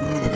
Mm.